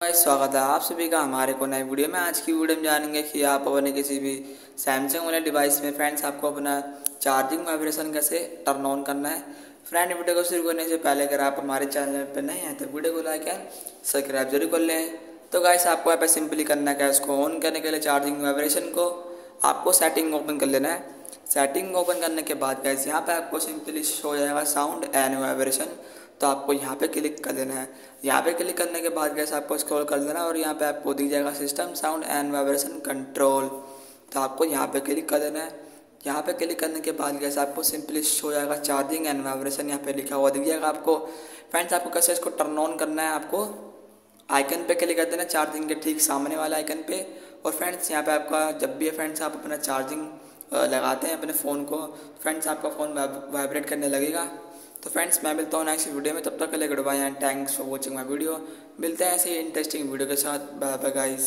Guys स्वागत है आप सभी का हमारे को नए वीडियो में। आज की वीडियो में जानेंगे कि आप अपने किसी भी सैमसंग वाले डिवाइस में फ्रेंड्स आपको अपना चार्जिंग वाइब्रेशन कैसे टर्न ऑन करना है। फ्रेंड वीडियो को शुरू करने से पहले अगर आप हमारे चैनल पर नहीं हैं तो वीडियो को लाइक एंड सब्सक्राइब ज़रूर कर लें। तो गाइस आपको यहाँ पर सिंपली करना क्या है? उसको ऑन करने के लिए चार्जिंग वाइब्रेशन को आपको सेटिंग ओपन कर लेना है। सेटिंग ओपन करने के बाद गैस यहाँ पर आपको सिंपली शो हो जाएगा साउंड एंड वाइब्रेशन तो आपको यहाँ पे क्लिक कर देना है। यहाँ पे क्लिक करने के बाद गैस आपको स्क्रॉल कर देना है और यहाँ पे आपको दिख जाएगा system sound and vibration control तो आपको यहाँ पे क्लिक कर देना है। यहाँ पे क्लिक करने के बाद गैस आपको सिंपली शो जाएगा चार्जिंग एंड वाइब्रेशन यहाँ पे लिखा हुआ दिख जाएगा आपको। फ्रेंड्स आपको कैसे इसको टर्न ऑन करना है आपको? आइकन पे क्लिक कर देना चार्जिंग के ठीक सामने वाला आइकन पे। और फ्रेंड्स यहाँ पे आपका जब भी फ्रेंड्स आप अपना चार्जिंग लगाते हैं अपने फ़ोन को। फ्रेंड्स आपका फ़ोन वाइब्रेट करने लगेगा। तो फ्रेंड्स मैं मिलता हूँ नेक्स्ट वीडियो में। तब तक के लिए good bye and thanks for watching my video मिलते हैं ऐसे इंटरेस्टिंग वीडियो के साथ। Bye bye guys